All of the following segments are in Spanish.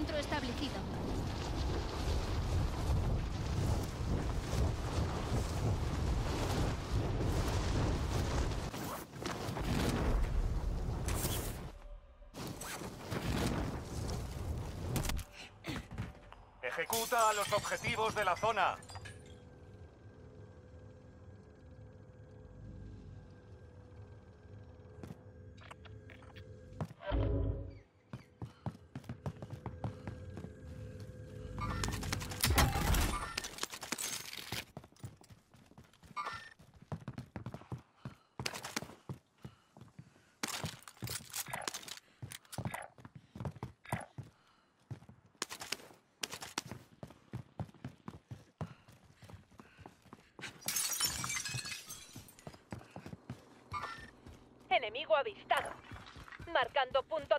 encuentro establecido. Ejecuta a los objetivos de la zona.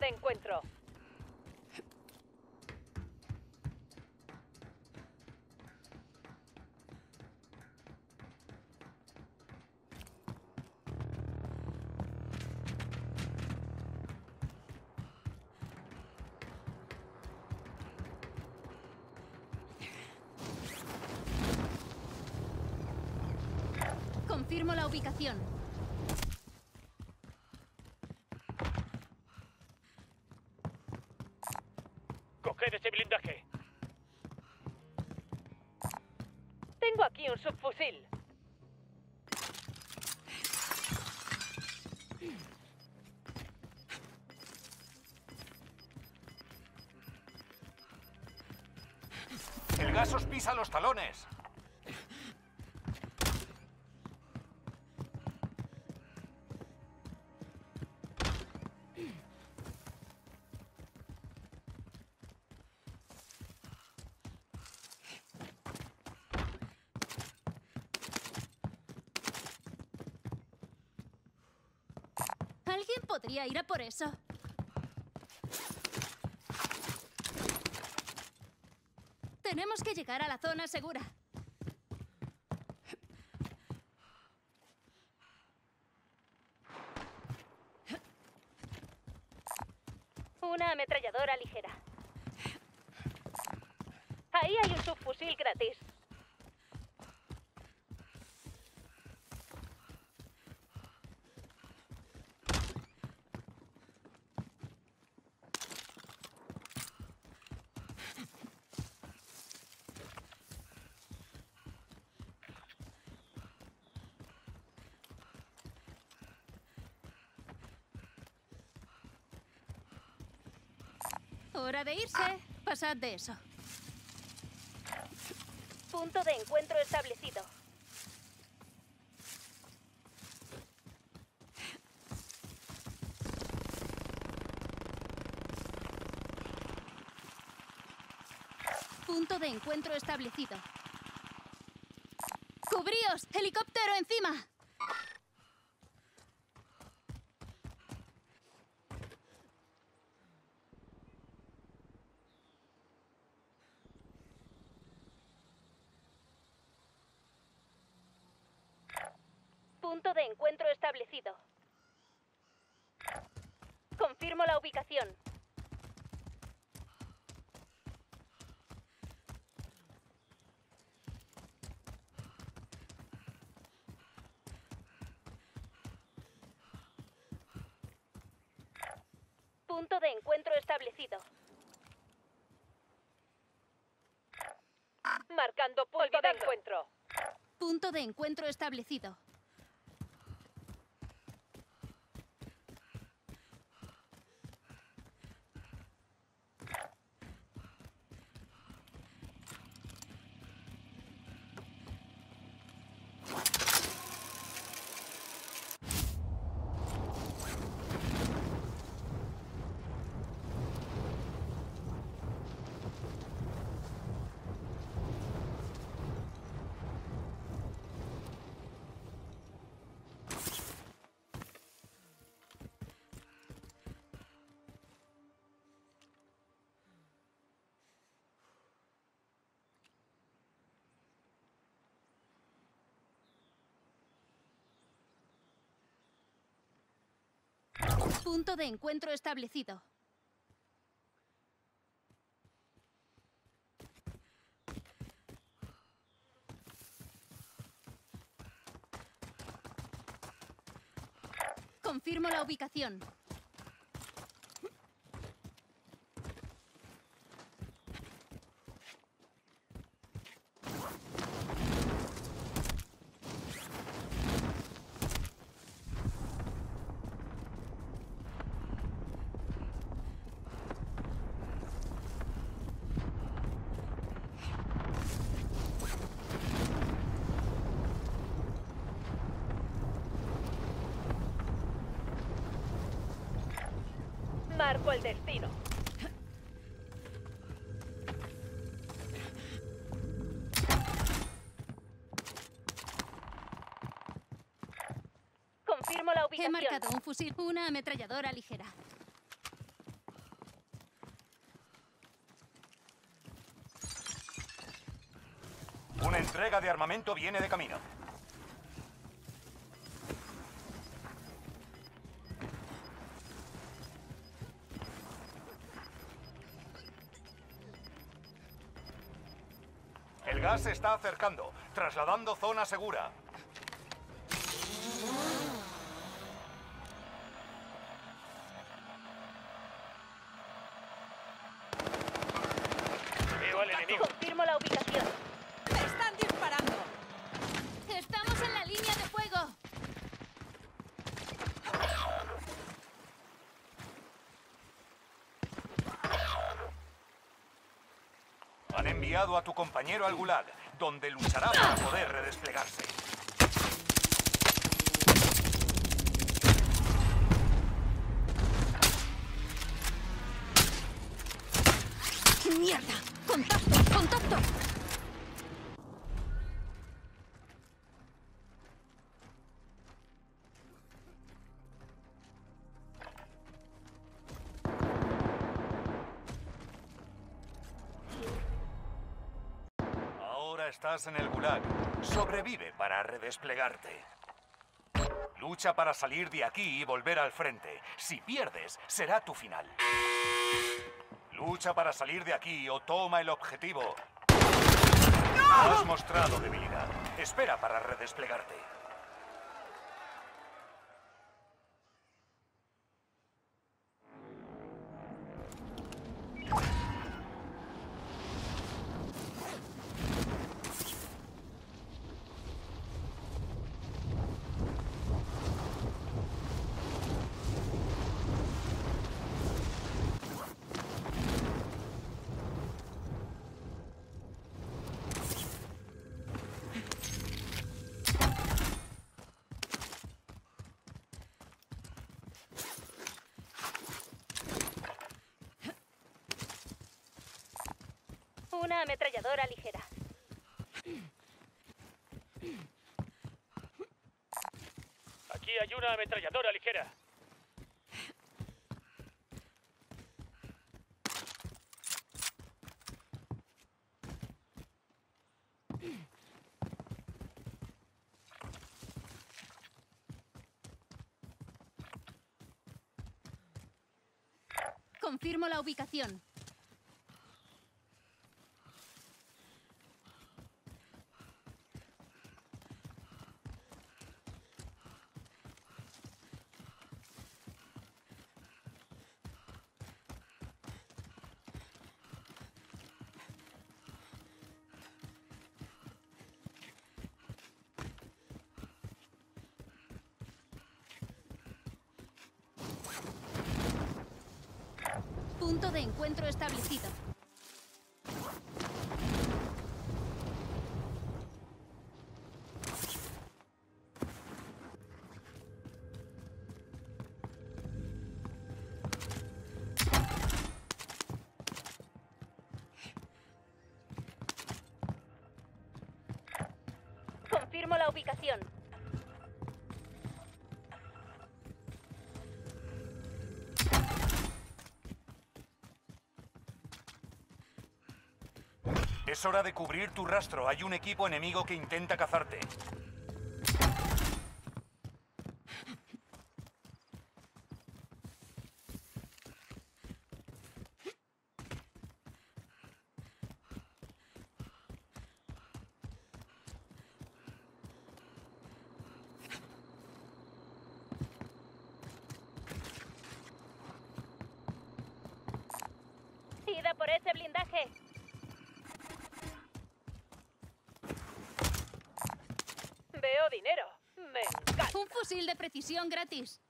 Encuentro. Confirmo la ubicación. El gas os pisa los talones. ¿Alguien podría ir a por eso? Tenemos que llegar a la zona segura. Una ametralladora ligera. Ahí hay un subfusil gratis. Hora de irse. Pasad de eso. Punto de encuentro establecido. Punto de encuentro establecido. ¡Cubríos! ¡Helicóptero encima! Punto de encuentro establecido. Confirmo la ubicación. Punto de encuentro establecido. Marcando punto de encuentro. Punto de encuentro establecido. Punto de encuentro establecido. Confirmo la ubicación. Marco el destino. Confirmo un fusil, una ametralladora ligera. Una entrega de armamento viene de camino. El gas se está acercando, trasladando zona segura. Veo al enemigo. Confirmo la ubicación. ¡Me están disparando! ¡Estamos en la línea de fuego! Han a tu compañero al Gulag, donde luchará para poder redesplegarse. ¡Mierda! ¡Contacto! ¡Contacto! Estás en el Gulag. Sobrevive para redesplegarte. Lucha para salir de aquí y volver al frente. Si pierdes, será tu final. Lucha para salir de aquí o toma el objetivo. Has mostrado debilidad. Espera para redesplegarte. Una ametralladora ligera. Aquí hay una ametralladora ligera. Confirmo la ubicación. Punto de encuentro establecido. Es hora de cubrir tu rastro. Hay un equipo enemigo que intenta cazarte. blindaje. Veo dinero. Me encanta. Un fusil de precisión gratis.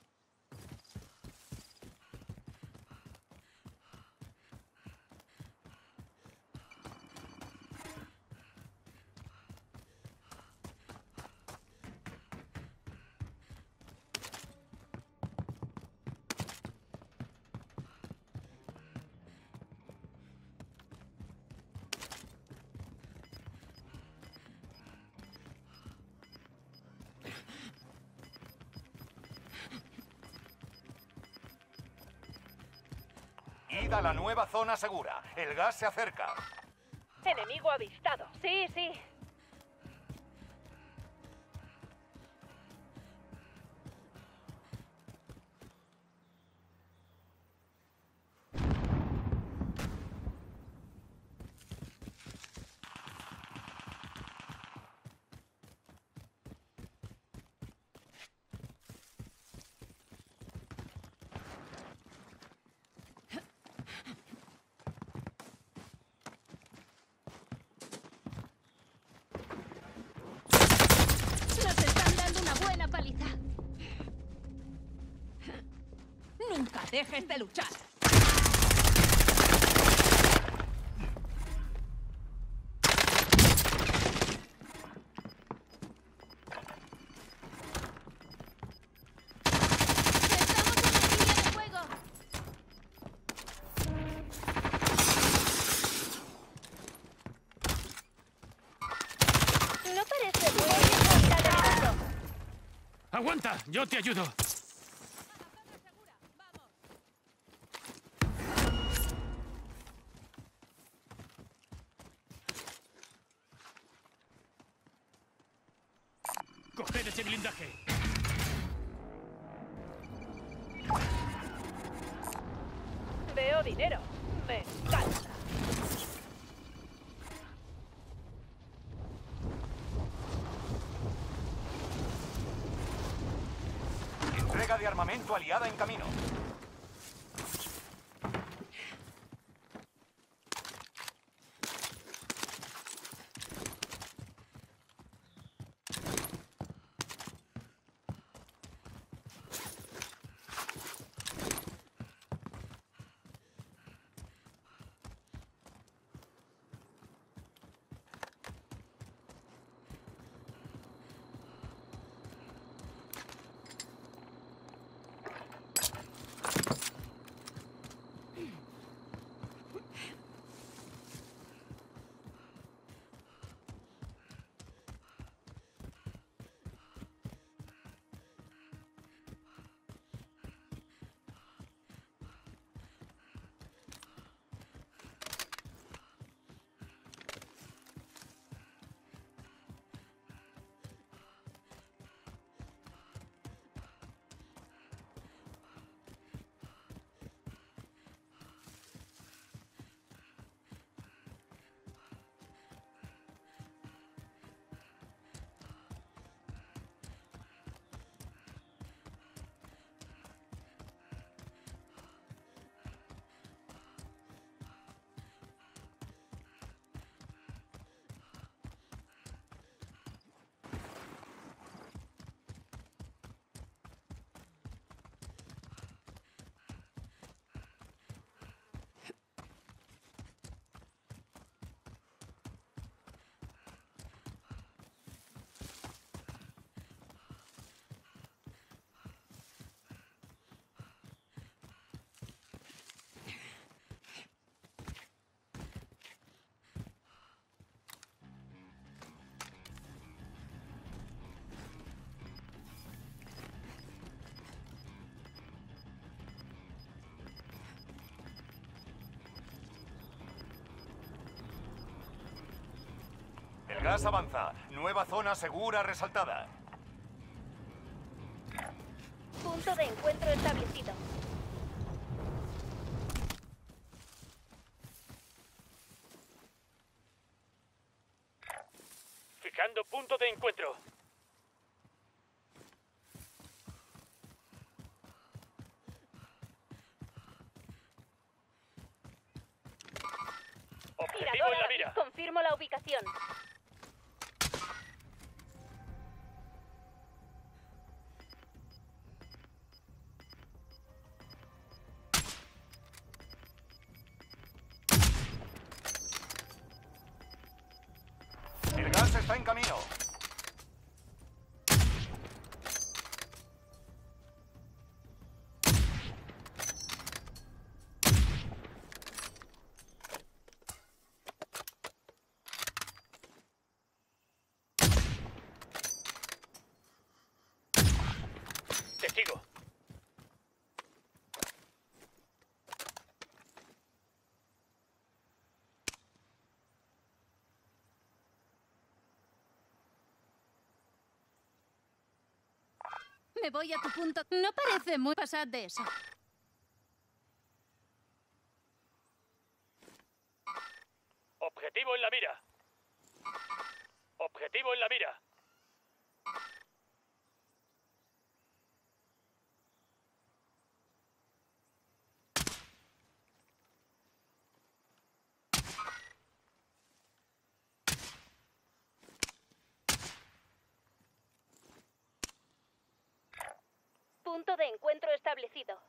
La nueva zona segura. El gas se acerca. Enemigo avistado. Sí, sí. Nunca dejes de luchar. ¡Estamos en la línea de fuego! No parece muy bien. ¡Aguanta! ¡Yo te ayudo! Armamento aliada en camino. El gas avanza. Nueva zona segura resaltada. Punto de encuentro establecido. Fijando punto de encuentro. Me voy a tu punto. No parece muy pasar de eso. Objetivo en la mira. Objetivo en la mira. Punto de encuentro establecido.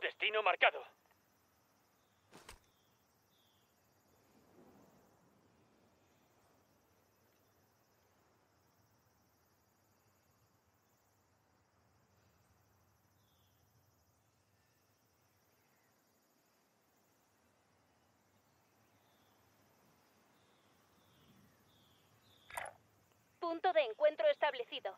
Destino marcado. Punto de encuentro establecido.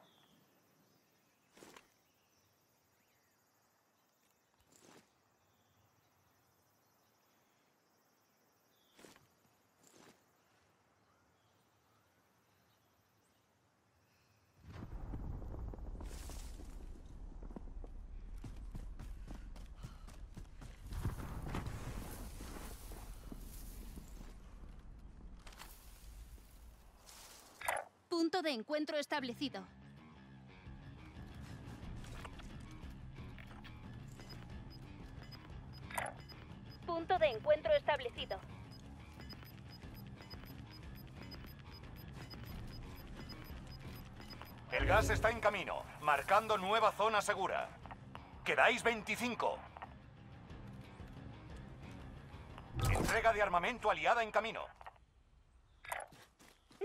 Punto de encuentro establecido. Punto de encuentro establecido. El gas está en camino, marcando nueva zona segura. Quedáis 25. Entrega de armamento aliada en camino.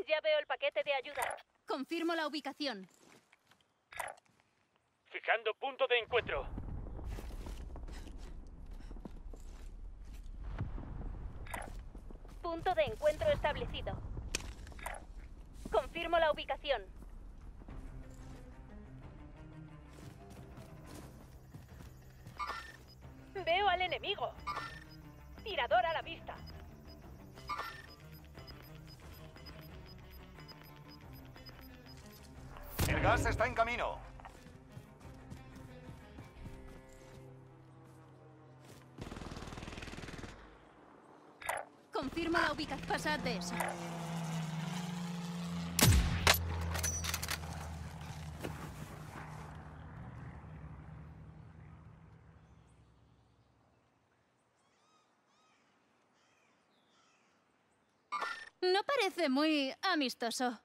Ya veo el paquete de ayuda. Confirmo la ubicación. Fijando punto de encuentro. Punto de encuentro establecido. Confirmo la ubicación. Veo al enemigo. Tirador a la vista. El gas está en camino. Confirmo la ubicación. Pasad de eso. No parece muy amistoso.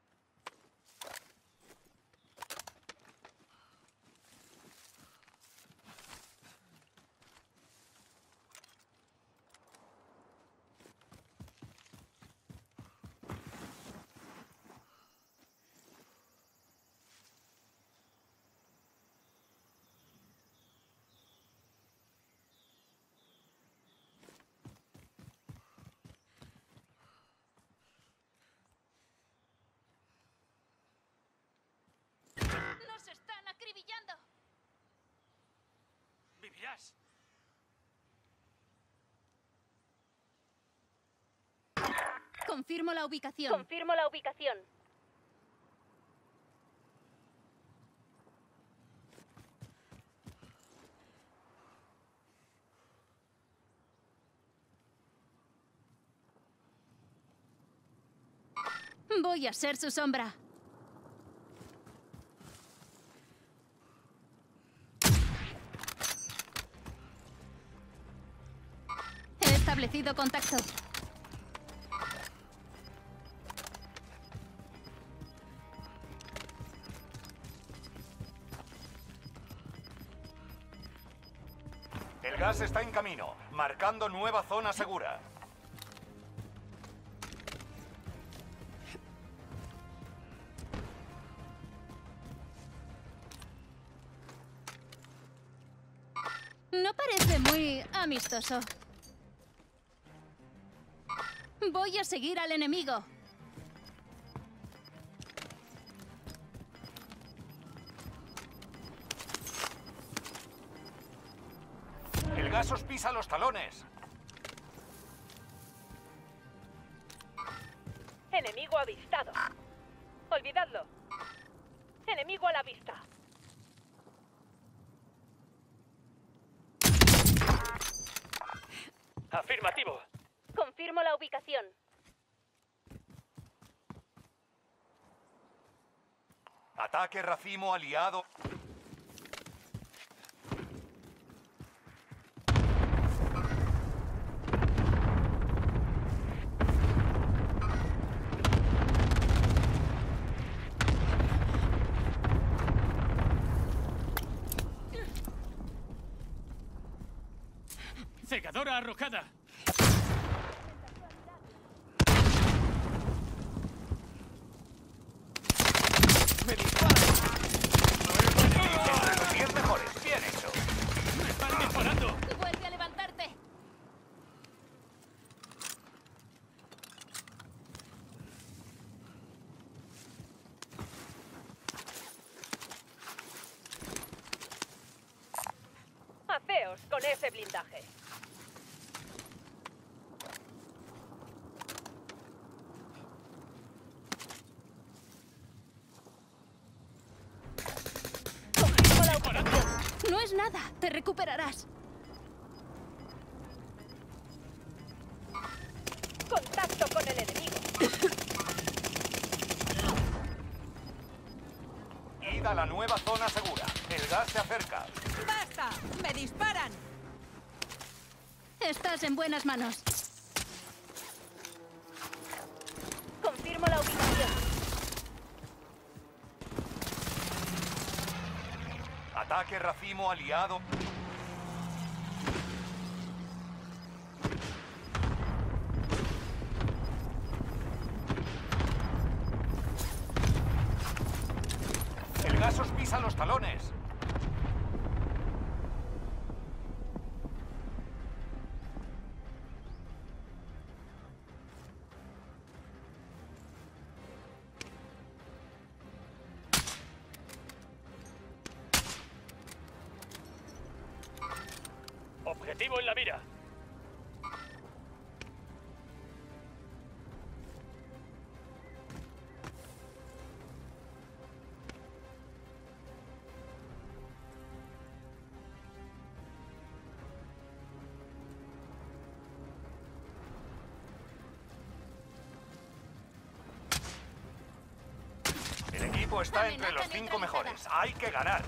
Confirmo la ubicación. Confirmo la ubicación. Voy a ser su sombra. He establecido contacto. Está en camino, marcando nueva zona segura. No parece muy amistoso. Voy a seguir al enemigo. Gas os pisa los talones. Enemigo avistado. Olvidadlo. Enemigo a la vista. Afirmativo. Confirmo la ubicación. Ataque racimo aliado. Cegadora arrojada. ¡Me disparan! Entre los 10 mejores, bien hecho. ¡Me están disparando! Vuelve a levantarte. Haceos con ese blindaje. Confirmo la ubicación. No es nada. Te recuperarás. Contacto con el enemigo. Id a la nueva zona segura. El gas se acerca. ¡Basta! ¡Me disparan! Estás en buenas manos. Racimo aliado. El gas os pisa los talones. Está entre los cinco mejores. Hay que ganar.